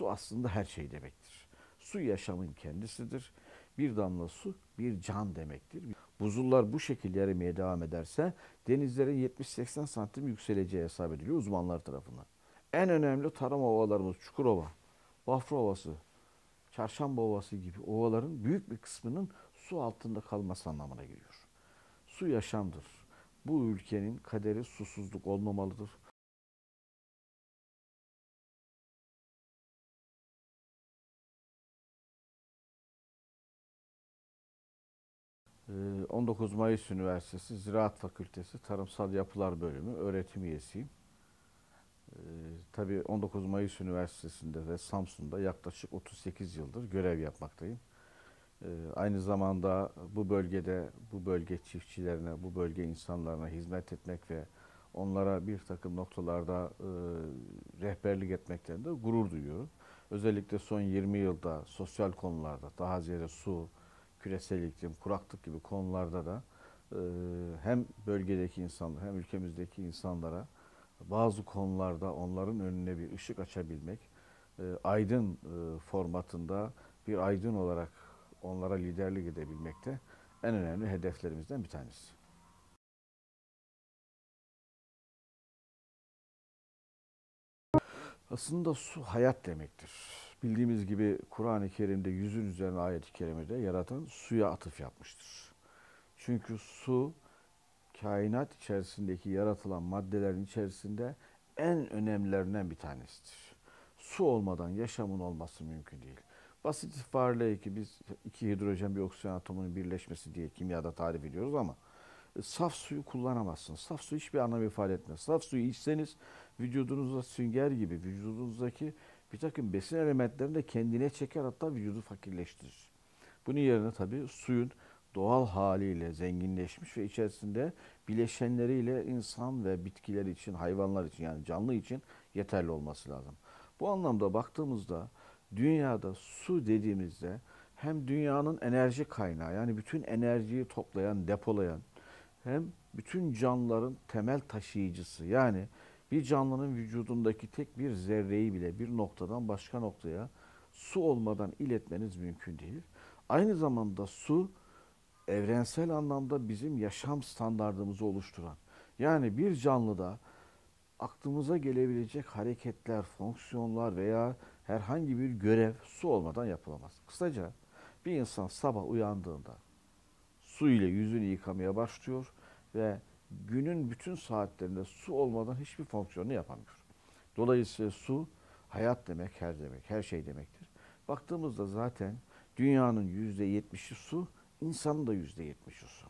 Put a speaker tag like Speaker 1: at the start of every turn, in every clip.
Speaker 1: Su aslında her şey demektir. Su yaşamın kendisidir. Bir damla su bir can demektir. Buzullar bu şekilde erimeye devam ederse denizlerin 70-80 santim yükseleceği hesap ediliyor uzmanlar tarafından. En önemli tarım ovalarımız Çukurova, Bafra Ovası, Çarşamba Ovası gibi ovaların büyük bir kısmının su altında kalması anlamına geliyor. Su yaşamdır. Bu ülkenin kaderi susuzluk olmamalıdır. 19 ee, Mayıs Üniversitesi Ziraat Fakültesi Tarımsal Yapılar Bölümü öğretim üyesiyim. Ee, tabii 19 Mayıs Üniversitesi'nde ve Samsun'da yaklaşık 38 yıldır görev yapmaktayım. Ee, aynı zamanda bu bölgede, bu bölge çiftçilerine, bu bölge insanlarına hizmet etmek ve onlara bir takım noktalarda e, rehberlik etmekten de gurur duyuyorum. Özellikle son 20 yılda sosyal konularda, daha ziyade su, küresel iklim, kuraklık gibi konularda da e, hem bölgedeki insanlar hem ülkemizdeki insanlara bazı konularda onların önüne bir ışık açabilmek, e, aydın e, formatında bir aydın olarak onlara liderlik edebilmek de en önemli hedeflerimizden bir tanesi. Aslında su hayat demektir. Bildiğimiz gibi Kur'an-ı Kerim'de yüzün üzerine ayet-i kerimede yaratan suya atıf yapmıştır. Çünkü su kainat içerisindeki yaratılan maddelerin içerisinde en önemlilerinden bir tanesidir. Su olmadan yaşamın olması mümkün değil. Basit ifadeyle ki biz iki hidrojen bir oksijen atomunun birleşmesi diye kimyada tarif ediyoruz ama e, saf suyu kullanamazsınız. Saf su hiçbir anlam ifade etmez. Saf suyu içseniz vücudunuzda sünger gibi vücudunuzdaki bir takım besin elementlerini de kendine çeker hatta vücudu fakirleştirir. Bunun yerine tabii suyun doğal haliyle zenginleşmiş ve içerisinde bileşenleriyle insan ve bitkiler için, hayvanlar için yani canlı için yeterli olması lazım. Bu anlamda baktığımızda dünyada su dediğimizde hem dünyanın enerji kaynağı yani bütün enerjiyi toplayan, depolayan hem bütün canlıların temel taşıyıcısı yani bir canlının vücudundaki tek bir zerreyi bile bir noktadan başka noktaya su olmadan iletmeniz mümkün değil. Aynı zamanda su evrensel anlamda bizim yaşam standartımızı oluşturan. Yani bir canlıda aklımıza gelebilecek hareketler, fonksiyonlar veya herhangi bir görev su olmadan yapılamaz. Kısaca bir insan sabah uyandığında su ile yüzünü yıkamaya başlıyor ve günün bütün saatlerinde su olmadan hiçbir fonksiyonu yapamıyor. Dolayısıyla su hayat demek, her demek, her şey demektir. Baktığımızda zaten dünyanın yüzde yetmişi su, insanın da yüzde yetmişi su.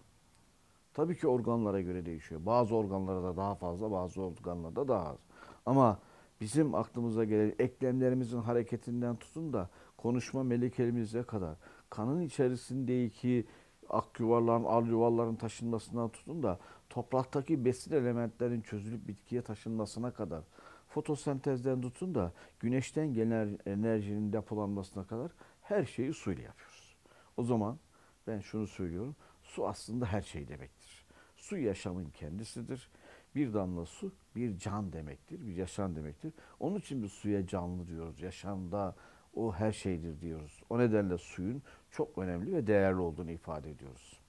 Speaker 1: Tabii ki organlara göre değişiyor. Bazı organlarda daha fazla, bazı organlarda daha az. Ama bizim aklımıza gelen eklemlerimizin hareketinden tutun da konuşma melekelerimize kadar kanın içerisindeki ak yuvarların, al yuvarların taşınmasından tutun da topraktaki besin elementlerin çözülüp bitkiye taşınmasına kadar fotosentezden tutun da güneşten gelen enerjinin depolanmasına kadar her şeyi suyla yapıyoruz. O zaman ben şunu söylüyorum. Su aslında her şey demektir. Su yaşamın kendisidir. Bir damla su bir can demektir, bir yaşam demektir. Onun için bir suya canlı diyoruz. Yaşamda o her şeydir diyoruz. O nedenle suyun çok önemli ve değerli olduğunu ifade ediyoruz.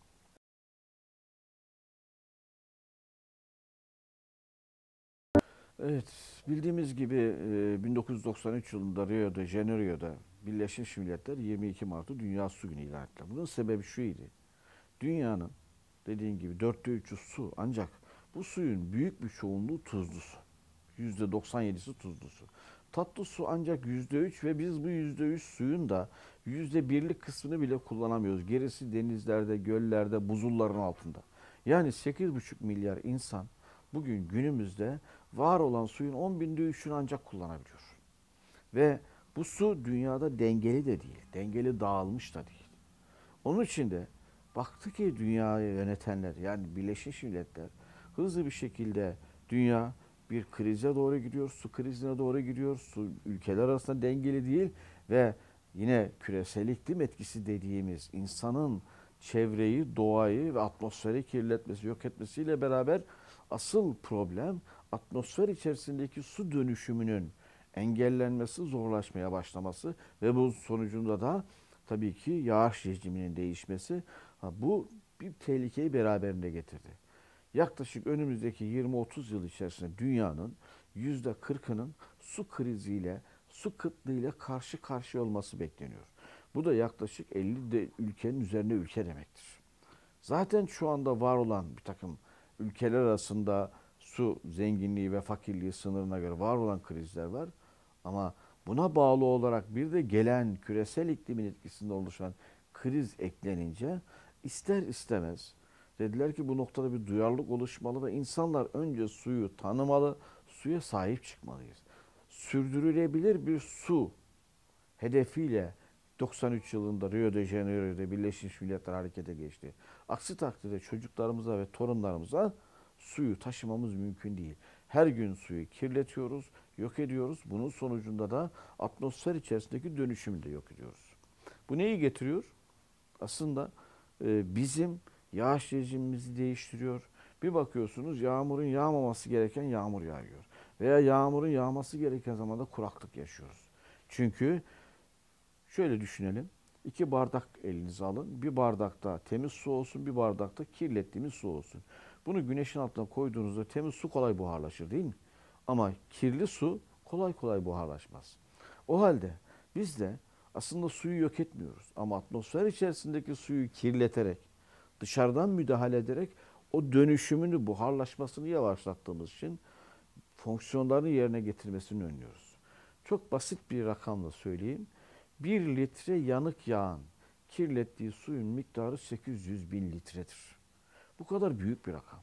Speaker 1: Evet, bildiğimiz gibi 1993 e, yılında Rio de Janeiro'da Birleşmiş Milletler 22 Mart'ı Dünya Su Günü ilan etti. Bunun sebebi şuydu. Dünyanın dediğin gibi dörtte üçü su ancak bu suyun büyük bir çoğunluğu tuzlu su. %97'si tuzlu su. Tatlı su ancak %3 ve biz bu %3 suyun da %1'lik kısmını bile kullanamıyoruz. Gerisi denizlerde, göllerde, buzulların altında. Yani 8,5 milyar insan bugün günümüzde var olan suyun 10 binde üçünü ancak kullanabiliyor. Ve bu su dünyada dengeli de değil, dengeli dağılmış da değil. Onun için de baktı ki dünyayı yönetenler yani Birleşmiş Milletler hızlı bir şekilde dünya bir krize doğru gidiyor, su krizine doğru gidiyor, su ülkeler arasında dengeli değil ve yine küresel iklim etkisi dediğimiz insanın çevreyi, doğayı ve atmosferi kirletmesi, yok etmesiyle beraber asıl problem atmosfer içerisindeki su dönüşümünün engellenmesi, zorlaşmaya başlaması ve bu sonucunda da tabii ki yağış rejiminin değişmesi bu bir tehlikeyi beraberinde getirdi. Yaklaşık önümüzdeki 20-30 yıl içerisinde dünyanın %40'ının su kriziyle, su kıtlığıyla karşı karşıya olması bekleniyor. Bu da yaklaşık 50 de ülkenin üzerinde ülke demektir. Zaten şu anda var olan bir takım ülkeler arasında su zenginliği ve fakirliği sınırına göre var olan krizler var. Ama buna bağlı olarak bir de gelen küresel iklimin etkisinde oluşan kriz eklenince ister istemez dediler ki bu noktada bir duyarlılık oluşmalı ve insanlar önce suyu tanımalı, suya sahip çıkmalıyız. Sürdürülebilir bir su hedefiyle 93 yılında Rio de Janeiro'da Birleşmiş Milletler harekete geçti. Aksi takdirde çocuklarımıza ve torunlarımıza suyu taşımamız mümkün değil. Her gün suyu kirletiyoruz, yok ediyoruz. Bunun sonucunda da atmosfer içerisindeki dönüşümü de yok ediyoruz. Bu neyi getiriyor? Aslında e, bizim yağış rejimimizi değiştiriyor. Bir bakıyorsunuz yağmurun yağmaması gereken yağmur yağıyor. Veya yağmurun yağması gereken zamanda kuraklık yaşıyoruz. Çünkü şöyle düşünelim. İki bardak elinize alın. Bir bardakta temiz su olsun, bir bardakta kirlettiğimiz su olsun. Bunu güneşin altına koyduğunuzda temiz su kolay buharlaşır değil mi? Ama kirli su kolay kolay buharlaşmaz. O halde biz de aslında suyu yok etmiyoruz. Ama atmosfer içerisindeki suyu kirleterek, dışarıdan müdahale ederek o dönüşümünü, buharlaşmasını yavaşlattığımız için fonksiyonlarını yerine getirmesini önlüyoruz. Çok basit bir rakamla söyleyeyim. Bir litre yanık yağın kirlettiği suyun miktarı 800 bin litredir. Bu kadar büyük bir rakam.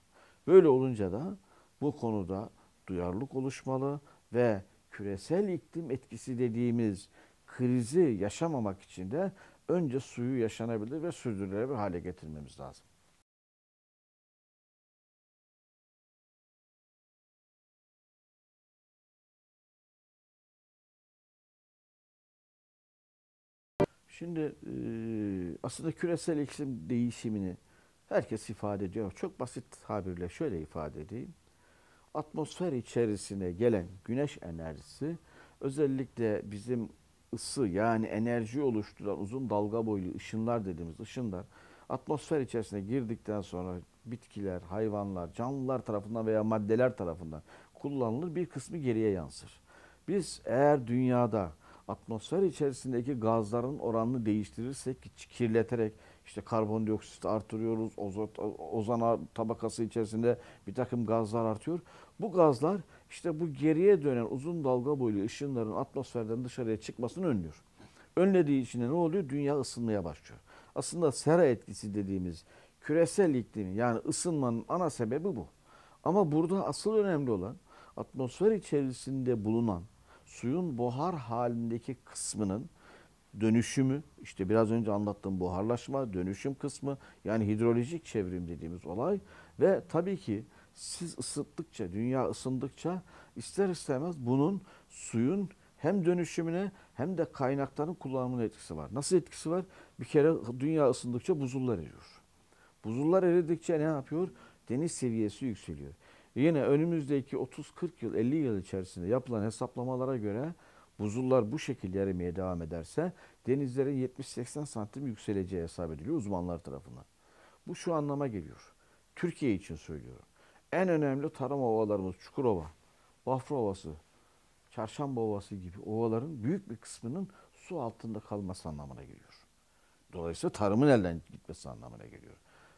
Speaker 1: Böyle olunca da bu konuda duyarlılık oluşmalı ve küresel iklim etkisi dediğimiz krizi yaşamamak için de önce suyu yaşanabilir ve sürdürülebilir hale getirmemiz lazım. Şimdi aslında küresel iklim değişimini herkes ifade ediyor. Çok basit tabirle şöyle ifade edeyim. Atmosfer içerisine gelen güneş enerjisi özellikle bizim ısı yani enerji oluşturan uzun dalga boylu ışınlar dediğimiz ışınlar atmosfer içerisine girdikten sonra bitkiler, hayvanlar, canlılar tarafından veya maddeler tarafından kullanılır bir kısmı geriye yansır. Biz eğer dünyada atmosfer içerisindeki gazların oranını değiştirirsek, kirleterek işte karbondioksit artırıyoruz, ozot, ozan tabakası içerisinde bir takım gazlar artıyor. Bu gazlar işte bu geriye dönen uzun dalga boylu ışınların atmosferden dışarıya çıkmasını önlüyor. Önlediği için ne oluyor? Dünya ısınmaya başlıyor. Aslında sera etkisi dediğimiz küresel iklimin yani ısınmanın ana sebebi bu. Ama burada asıl önemli olan atmosfer içerisinde bulunan suyun buhar halindeki kısmının dönüşümü, işte biraz önce anlattığım buharlaşma, dönüşüm kısmı yani hidrolojik çevrim dediğimiz olay ve tabii ki siz ısıttıkça, dünya ısındıkça ister istemez bunun suyun hem dönüşümüne hem de kaynakların kullanımına etkisi var. Nasıl etkisi var? Bir kere dünya ısındıkça buzullar eriyor. Buzullar eridikçe ne yapıyor? Deniz seviyesi yükseliyor. Yine önümüzdeki 30-40 yıl, 50 yıl içerisinde yapılan hesaplamalara göre buzullar bu şekilde erimeye devam ederse denizlerin 70-80 santim yükseleceği hesap ediliyor uzmanlar tarafından. Bu şu anlama geliyor. Türkiye için söylüyorum. En önemli tarım ovalarımız Çukurova, Bafra Ovası, Çarşamba Ovası gibi ovaların büyük bir kısmının su altında kalması anlamına geliyor. Dolayısıyla tarımın elden gitmesi anlamına geliyor.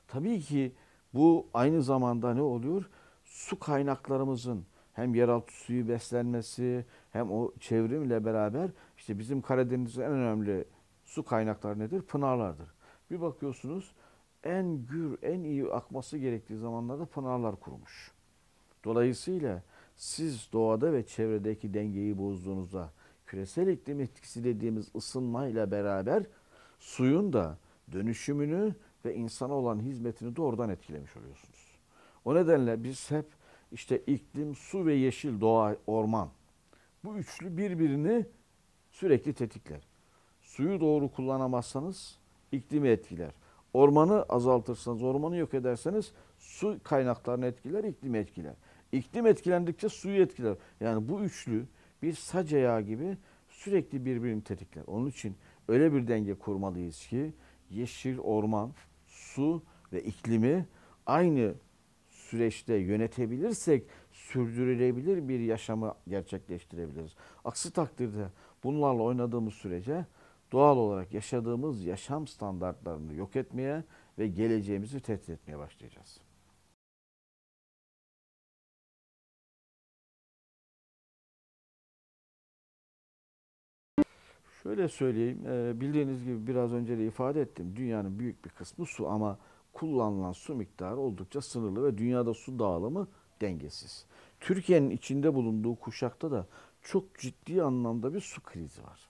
Speaker 1: Tabii ki bu aynı zamanda ne oluyor? Su kaynaklarımızın hem yeraltı suyu beslenmesi hem o çevrimle beraber işte bizim Karadeniz'in en önemli su kaynakları nedir? Pınarlardır. Bir bakıyorsunuz en gür, en iyi akması gerektiği zamanlarda pınarlar kurumuş. Dolayısıyla siz doğada ve çevredeki dengeyi bozduğunuzda küresel iklim etkisi dediğimiz ısınmayla beraber suyun da dönüşümünü ve insana olan hizmetini doğrudan etkilemiş oluyorsunuz. O nedenle biz hep işte iklim, su ve yeşil doğa, orman bu üçlü birbirini sürekli tetikler. Suyu doğru kullanamazsanız iklimi etkiler. Ormanı azaltırsanız, ormanı yok ederseniz su kaynaklarını etkiler, iklimi etkiler. İklim etkilendikçe suyu etkiler. Yani bu üçlü bir sac ayağı gibi sürekli birbirini tetikler. Onun için öyle bir denge kurmalıyız ki yeşil, orman, su ve iklimi aynı süreçte yönetebilirsek sürdürülebilir bir yaşamı gerçekleştirebiliriz. Aksi takdirde bunlarla oynadığımız sürece doğal olarak yaşadığımız yaşam standartlarını yok etmeye ve geleceğimizi tehdit etmeye başlayacağız. Şöyle söyleyeyim, e, bildiğiniz gibi biraz önce de ifade ettim. Dünyanın büyük bir kısmı su ama kullanılan su miktarı oldukça sınırlı ve dünyada su dağılımı dengesiz. Türkiye'nin içinde bulunduğu kuşakta da çok ciddi anlamda bir su krizi var.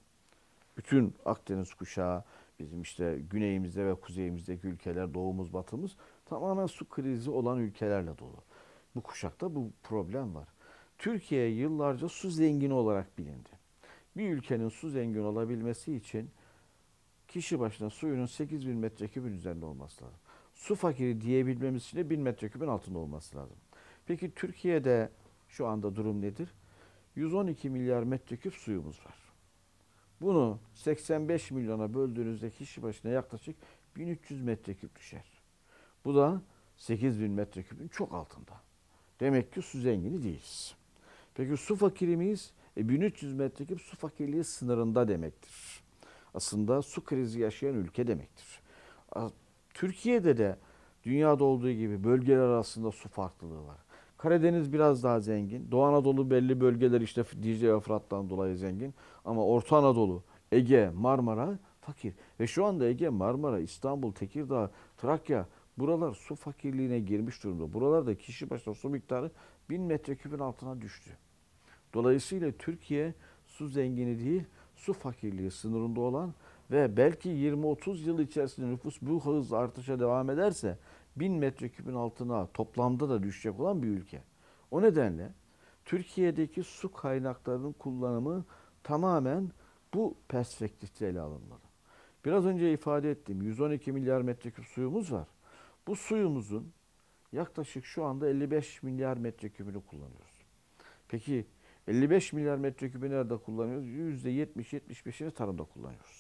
Speaker 1: Bütün Akdeniz kuşağı, bizim işte güneyimizde ve kuzeyimizdeki ülkeler, doğumuz, batımız tamamen su krizi olan ülkelerle dolu. Bu kuşakta bu problem var. Türkiye yıllarca su zengini olarak bilindi. Bir ülkenin su zengin olabilmesi için kişi başına suyunun 8 bin metrekübün üzerinde olması lazım. Su fakiri diyebilmemiz için de 1000 metrekübün altında olması lazım. Peki Türkiye'de şu anda durum nedir? 112 milyar metreküp suyumuz var. Bunu 85 milyona böldüğünüzde kişi başına yaklaşık 1300 metreküp düşer. Bu da 8000 metreküpün çok altında. Demek ki su zengini değiliz. Peki su fakiri miyiz? E 1300 metreküp su fakirliği sınırında demektir. Aslında su krizi yaşayan ülke demektir. Türkiye'de de dünyada olduğu gibi bölgeler arasında su farklılığı var. Karadeniz biraz daha zengin. Doğu Anadolu belli bölgeler işte Dicle ve Fırat'tan dolayı zengin. Ama Orta Anadolu, Ege, Marmara fakir. Ve şu anda Ege, Marmara, İstanbul, Tekirdağ, Trakya buralar su fakirliğine girmiş durumda. Buralarda kişi başına su miktarı 1000 metreküpün altına düştü. Dolayısıyla Türkiye su zengini değil, su fakirliği sınırında olan ve belki 20-30 yıl içerisinde nüfus bu hızla artışa devam ederse 1000 metreküpün altına toplamda da düşecek olan bir ülke. O nedenle Türkiye'deki su kaynaklarının kullanımı tamamen bu perspektifte ele alınmalı. Biraz önce ifade ettiğim 112 milyar metreküp suyumuz var. Bu suyumuzun yaklaşık şu anda 55 milyar metrekübünü kullanıyoruz. Peki 55 milyar metrekübü nerede kullanıyoruz? %70-75'ini tarımda kullanıyoruz.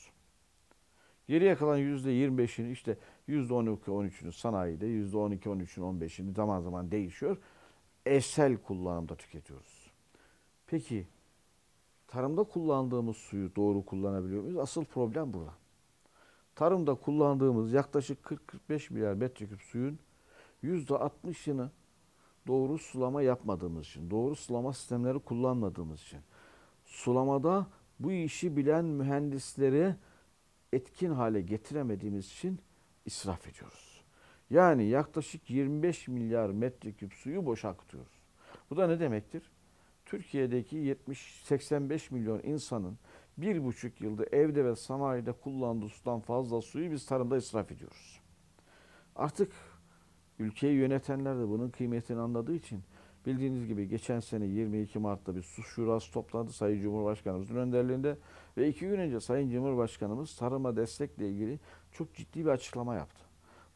Speaker 1: Geriye kalan %25'ini işte %12-13'ünü sanayide, %12-13'ün 15'ini zaman zaman değişiyor. Evsel kullanımda tüketiyoruz. Peki tarımda kullandığımız suyu doğru kullanabiliyor muyuz? Asıl problem burada. Tarımda kullandığımız yaklaşık 40-45 milyar metreküp suyun %60'ını doğru sulama yapmadığımız için, doğru sulama sistemleri kullanmadığımız için, sulamada bu işi bilen mühendisleri etkin hale getiremediğimiz için israf ediyoruz. Yani yaklaşık 25 milyar metreküp suyu boşa akıtıyoruz. Bu da ne demektir? Türkiye'deki 70-85 milyon insanın bir buçuk yılda evde ve sanayide kullandığı sudan fazla suyu biz tarımda israf ediyoruz. Artık ülkeyi yönetenler de bunun kıymetini anladığı için bildiğiniz gibi geçen sene 22 Mart'ta bir su şurası toplandı Sayın Cumhurbaşkanımızın önderliğinde ve iki gün önce Sayın Cumhurbaşkanımız tarıma destekle ilgili çok ciddi bir açıklama yaptı.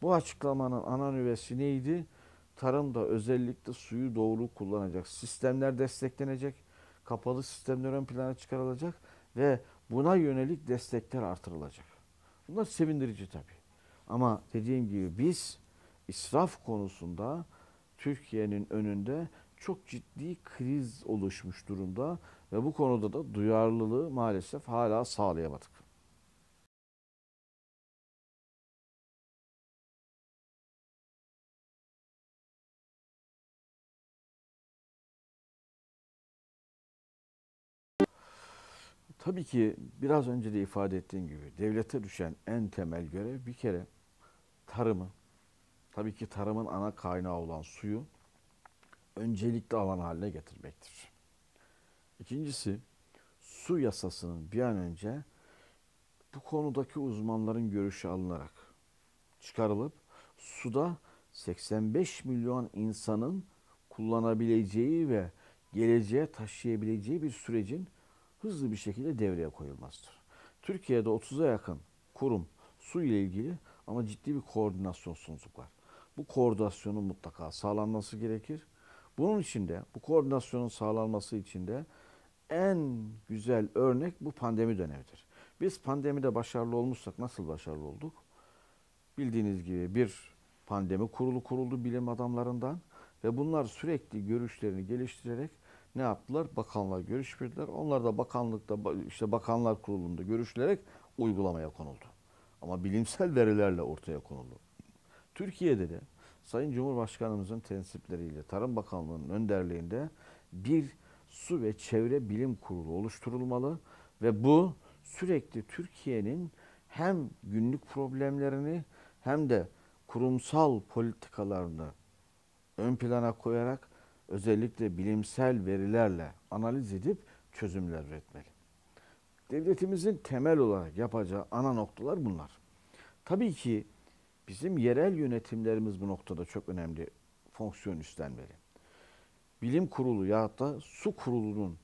Speaker 1: Bu açıklamanın ana nüvesi neydi? Tarımda özellikle suyu doğru kullanacak. Sistemler desteklenecek. Kapalı sistemler ön plana çıkarılacak ve buna yönelik destekler artırılacak. Bunlar sevindirici tabii. Ama dediğim gibi biz israf konusunda Türkiye'nin önünde çok ciddi kriz oluşmuş durumda ve bu konuda da duyarlılığı maalesef hala sağlayamadık. Tabii ki biraz önce de ifade ettiğim gibi devlete düşen en temel görev bir kere tarımı, tabii ki tarımın ana kaynağı olan suyu öncelikli alan haline getirmektir. İkincisi su yasasının bir an önce bu konudaki uzmanların görüşü alınarak çıkarılıp suda 85 milyon insanın kullanabileceği ve geleceğe taşıyabileceği bir sürecin hızlı bir şekilde devreye koyulmasıdır. Türkiye'de 30'a yakın kurum su ile ilgili ama ciddi bir koordinasyonsuzluk var. Bu koordinasyonun mutlaka sağlanması gerekir. Bunun için de bu koordinasyonun sağlanması için de en güzel örnek bu pandemi dönemidir. Biz pandemide başarılı olmuşsak nasıl başarılı olduk? Bildiğiniz gibi bir pandemi kurulu kuruldu bilim adamlarından ve bunlar sürekli görüşlerini geliştirerek ne yaptılar? Bakanlar görüşmediler. Onlar da bakanlıkta işte bakanlar kurulunda görüşülerek uygulamaya konuldu. Ama bilimsel verilerle ortaya konuldu. Türkiye'de de Sayın Cumhurbaşkanımızın tensipleriyle Tarım Bakanlığı'nın önderliğinde bir su ve çevre bilim kurulu oluşturulmalı ve bu sürekli Türkiye'nin hem günlük problemlerini hem de kurumsal politikalarını ön plana koyarak özellikle bilimsel verilerle analiz edip çözümler üretmeli. Devletimizin temel olarak yapacağı ana noktalar bunlar. Tabii ki bizim yerel yönetimlerimiz bu noktada çok önemli fonksiyon üstlenmeli. Bilim kurulu ya da su kurulunun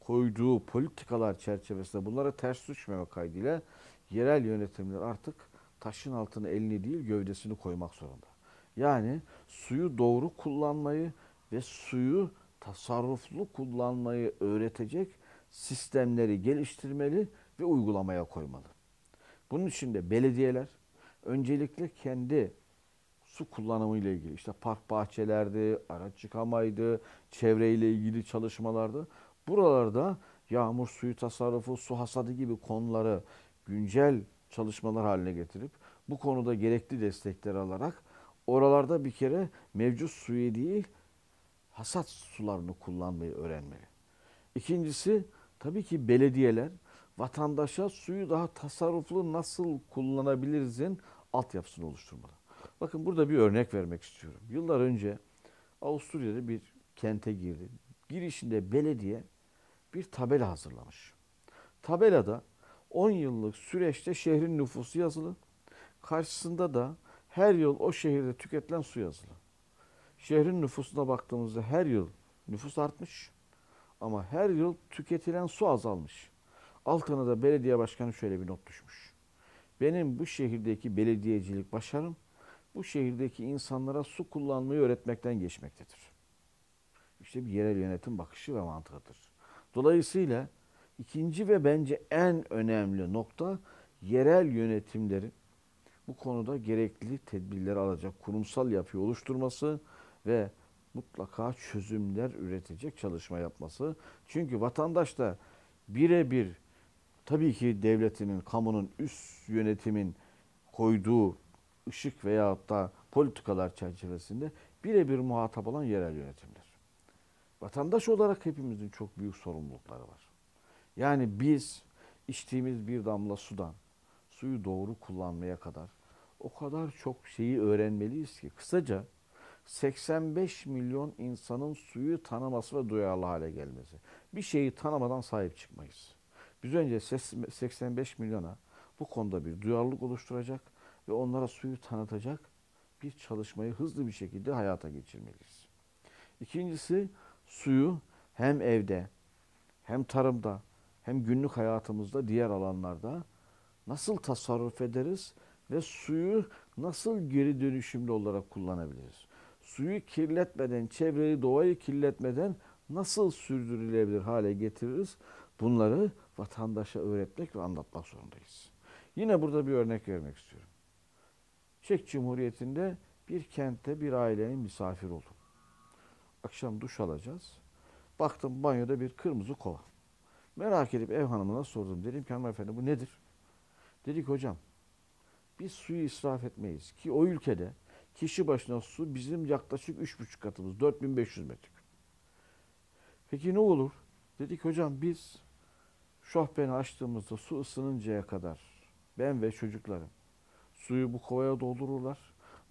Speaker 1: koyduğu politikalar çerçevesinde bunlara ters düşmeme kaydıyla yerel yönetimler artık taşın altına elini değil gövdesini koymak zorunda. Yani suyu doğru kullanmayı ve suyu tasarruflu kullanmayı öğretecek sistemleri geliştirmeli ve uygulamaya koymalı. Bunun için de belediyeler öncelikle kendi su kullanımı ile ilgili işte park bahçelerdi, araç yıkamaydı, çevreyle ilgili çalışmalardı. Buralarda yağmur suyu tasarrufu, su hasadı gibi konuları güncel çalışmalar haline getirip bu konuda gerekli destekler alarak oralarda bir kere mevcut suyu değil hasat sularını kullanmayı öğrenmeli. İkincisi tabii ki belediyeler vatandaşa suyu daha tasarruflu nasıl kullanabilirizin altyapısını oluşturmalı. Bakın burada bir örnek vermek istiyorum. Yıllar önce Avusturya'da bir kente girdi. Girişinde belediye bir tabela hazırlamış. Tabelada 10 yıllık süreçte şehrin nüfusu yazılı. Karşısında da her yıl o şehirde tüketilen su yazılı. Şehrin nüfusuna baktığımızda her yıl nüfus artmış ama her yıl tüketilen su azalmış. Altına da belediye başkanı şöyle bir not düşmüş. Benim bu şehirdeki belediyecilik başarım bu şehirdeki insanlara su kullanmayı öğretmekten geçmektedir. İşte bir yerel yönetim bakışı ve mantığıdır. Dolayısıyla ikinci ve bence en önemli nokta yerel yönetimlerin bu konuda gerekli tedbirler alacak kurumsal yapıyı oluşturması ve mutlaka çözümler üretecek çalışma yapması. Çünkü vatandaş da birebir tabii ki devletinin, kamunun, üst yönetimin koyduğu ışık veyahut da politikalar çerçevesinde birebir muhatap olan yerel yönetimler. Vatandaş olarak hepimizin çok büyük sorumlulukları var. Yani biz içtiğimiz bir damla sudan suyu doğru kullanmaya kadar o kadar çok şeyi öğrenmeliyiz ki kısaca 85 milyon insanın suyu tanıması ve duyarlı hale gelmesi. Bir şeyi tanımadan sahip çıkmayız. Biz önce 85 milyona bu konuda bir duyarlılık oluşturacak ve onlara suyu tanıtacak bir çalışmayı hızlı bir şekilde hayata geçirmeliyiz. İkincisi suyu hem evde hem tarımda hem günlük hayatımızda diğer alanlarda nasıl tasarruf ederiz ve suyu nasıl geri dönüşümlü olarak kullanabiliriz? Suyu kirletmeden, çevreyi, doğayı kirletmeden nasıl sürdürülebilir hale getiririz? Bunları vatandaşa öğretmek ve anlatmak zorundayız. Yine burada bir örnek vermek istiyorum. Çek Cumhuriyeti'nde bir kentte bir ailenin misafir oldum. Akşam duş alacağız. Baktım banyoda bir kırmızı kova. Merak edip ev hanımına sordum. Dedim ki hanımefendi bu nedir? Dedik hocam biz suyu israf etmeyiz. Ki o ülkede kişi başına su bizim yaklaşık 3,5 katımız. 4500 metre. Peki ne olur? Dedik hocam biz şohbeni açtığımızda su ısınıncaya kadar ben ve çocuklarım suyu bu kovaya doldururlar.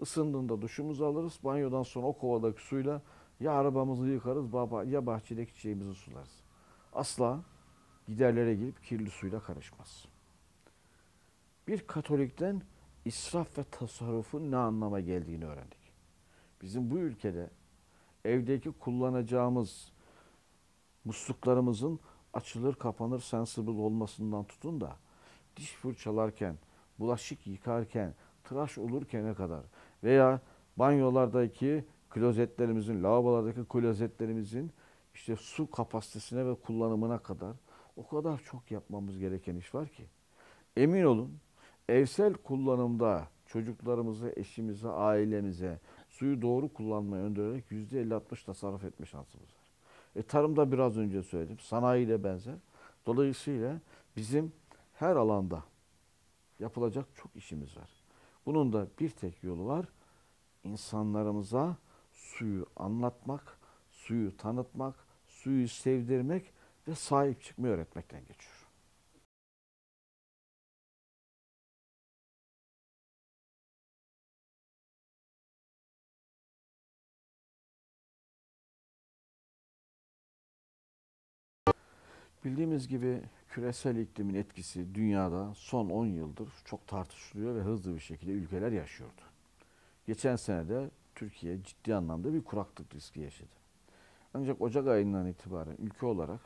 Speaker 1: Isındığında duşumuzu alırız. Banyodan sonra o kovadaki suyla ya arabamızı yıkarız baba ya bahçedeki çiçeğimizi sularız. Asla giderlere girip kirli suyla karışmaz. Bir Katolik'ten israf ve tasarrufun ne anlama geldiğini öğrendik. Bizim bu ülkede evdeki kullanacağımız musluklarımızın açılır kapanır sensible olmasından tutun da diş fırçalarken, bulaşık yıkarken, tıraş olurkene kadar veya banyolardaki klozetlerimizin, lavabolardaki klozetlerimizin işte su kapasitesine ve kullanımına kadar o kadar çok yapmamız gereken iş var ki. Emin olun evsel kullanımda çocuklarımıza, eşimize, ailemize suyu doğru kullanmayı öndürerek %50-60 tasarruf etme şansımız var. E, tarımda biraz önce söyledim. Sanayiyle benzer. Dolayısıyla bizim her alanda yapılacak çok işimiz var. Bunun da bir tek yolu var. İnsanlarımıza suyu anlatmak, suyu tanıtmak, suyu sevdirmek ve sahip çıkmayı öğretmekten geçiyor. Bildiğimiz gibi küresel iklimin etkisi dünyada son 10 yıldır çok tartışılıyor ve hızlı bir şekilde ülkeler yaşıyordu. Geçen sene de Türkiye ciddi anlamda bir kuraklık riski yaşadı. Ancak Ocak ayından itibaren ülke olarak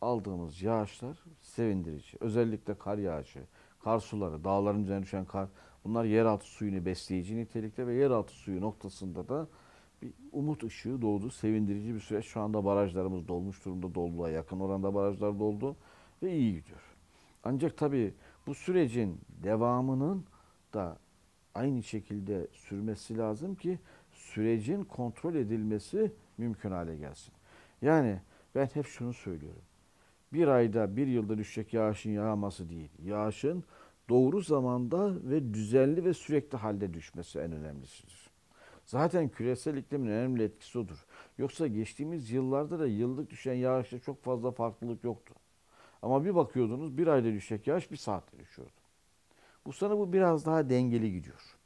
Speaker 1: aldığımız yağışlar sevindirici. Özellikle kar yağışı, kar suları, dağların üzerine düşen kar bunlar yeraltı suyunu besleyici nitelikte ve yeraltı suyu noktasında da bir umut ışığı doğdu. Sevindirici bir süreç. Şu anda barajlarımız dolmuş durumda. Doluluğa yakın oranda barajlar doldu ve iyi gidiyor. Ancak tabii bu sürecin devamının da aynı şekilde sürmesi lazım ki sürecin kontrol edilmesi mümkün hale gelsin. Yani ben hep şunu söylüyorum. Bir ayda bir yılda düşecek yağışın yağması değil. Yağışın doğru zamanda ve düzenli ve sürekli halde düşmesi en önemlisidir. Zaten küresel iklimin önemli etkisi odur. Yoksa geçtiğimiz yıllarda da yıllık düşen yağışta çok fazla farklılık yoktu. Ama bir bakıyordunuz bir ayda düşecek yağış bir saatte düşüyordu. Bu sene bu biraz daha dengeli gidiyor.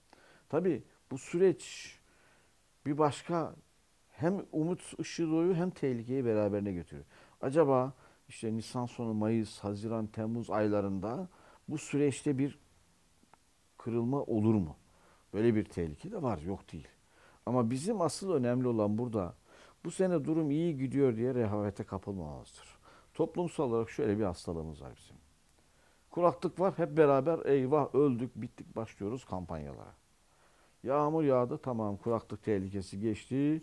Speaker 1: Tabi bu süreç bir başka hem umut ışığı doğuyor hem tehlikeyi beraberine götürüyor. Acaba işte Nisan sonu, Mayıs, Haziran, Temmuz aylarında bu süreçte bir kırılma olur mu? Böyle bir tehlike de var, yok değil. Ama bizim asıl önemli olan burada bu sene durum iyi gidiyor diye rehavete kapılmamazdır. Toplumsal olarak şöyle bir hastalığımız var bizim. Kuraklık var hep beraber eyvah öldük bittik başlıyoruz kampanyalara. Yağmur yağdı tamam kuraklık tehlikesi geçti.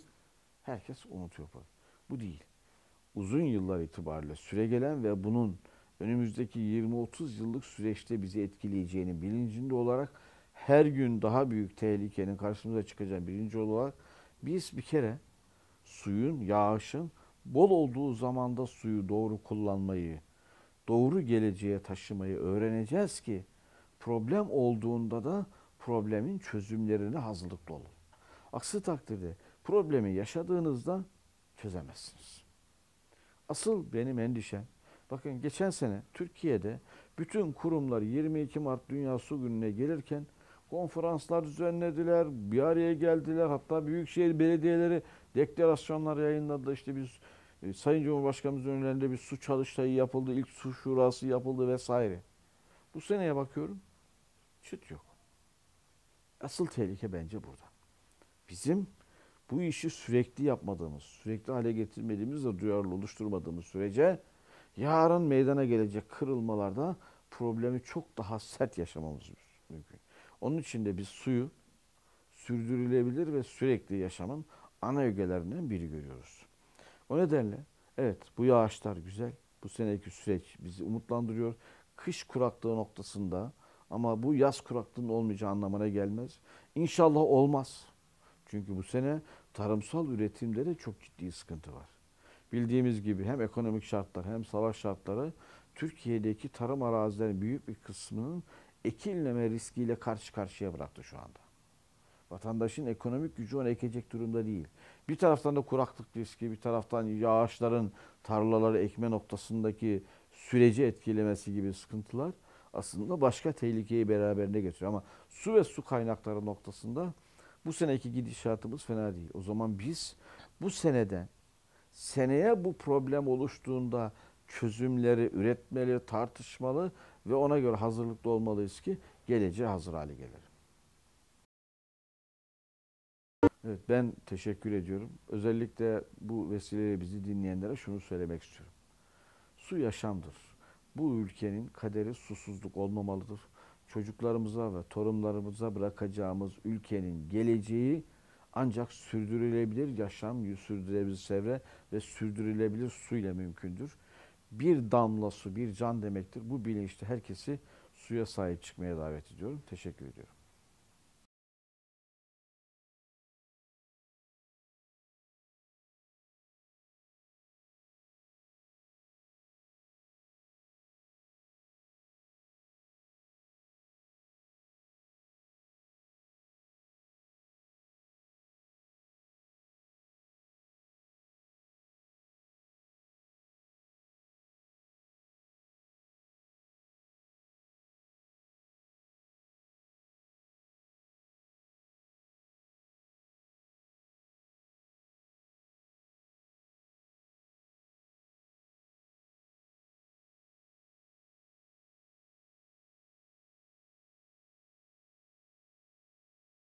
Speaker 1: Herkes unutuyor. Bu değil. Uzun yıllar itibariyle süre gelen ve bunun önümüzdeki 20-30 yıllık süreçte bizi etkileyeceğini bilincinde olarak her gün daha büyük tehlikenin karşımıza çıkacağı birinci olarak biz bir kere suyun, yağışın bol olduğu zamanda suyu doğru kullanmayı, doğru geleceğe taşımayı öğreneceğiz ki problem olduğunda da problemin çözümlerine hazırlıklı olun. Aksi takdirde problemi yaşadığınızda çözemezsiniz. Asıl benim endişem, bakın geçen sene Türkiye'de bütün kurumlar 22 Mart Dünya Su Günü'ne gelirken konferanslar düzenlediler, bir araya geldiler. Hatta büyükşehir belediyeleri deklarasyonlar yayınladı. İşte biz e, Sayın Cumhurbaşkanımızın önlerinde bir su çalıştayı yapıldı, ilk su şurası yapıldı vesaire. Bu seneye bakıyorum, çıt yok. Asıl tehlike bence burada. Bizim bu işi sürekli yapmadığımız, sürekli hale getirmediğimiz ve duyarlı oluşturmadığımız sürece yarın meydana gelecek kırılmalarda problemi çok daha sert yaşamamız mümkün. Onun için de biz suyu sürdürülebilir ve sürekli yaşamın ana ögelerinden biri görüyoruz. O nedenle evet bu yağışlar güzel. Bu seneki süreç bizi umutlandırıyor. Kış kuraklığı noktasında ama bu yaz kuraklığının olmayacağı anlamına gelmez. İnşallah olmaz. Çünkü bu sene tarımsal üretimde de çok ciddi sıkıntı var. Bildiğimiz gibi hem ekonomik şartlar hem savaş şartları Türkiye'deki tarım arazilerinin büyük bir kısmının ekilmeme riskiyle karşı karşıya bıraktı şu anda. Vatandaşın ekonomik gücü onu ekecek durumda değil. Bir taraftan da kuraklık riski, bir taraftan yağışların tarlaları ekme noktasındaki süreci etkilemesi gibi sıkıntılar aslında başka tehlikeyi beraberinde getiriyor. Ama su ve su kaynakları noktasında bu seneki gidişatımız fena değil. O zaman biz bu seneden seneye bu problem oluştuğunda çözümleri üretmeli, tartışmalı ve ona göre hazırlıklı olmalıyız ki geleceğe hazır hale gelelim. Evet ben teşekkür ediyorum. Özellikle bu vesileyle bizi dinleyenlere şunu söylemek istiyorum. Su yaşamdır. Bu ülkenin kaderi susuzluk olmamalıdır. Çocuklarımıza ve torunlarımıza bırakacağımız ülkenin geleceği ancak sürdürülebilir yaşam, sürdürülebilir çevre ve sürdürülebilir su ile mümkündür. Bir damla su bir can demektir. Bu bilinçte herkesi suya sahip çıkmaya davet ediyorum. Teşekkür ediyorum.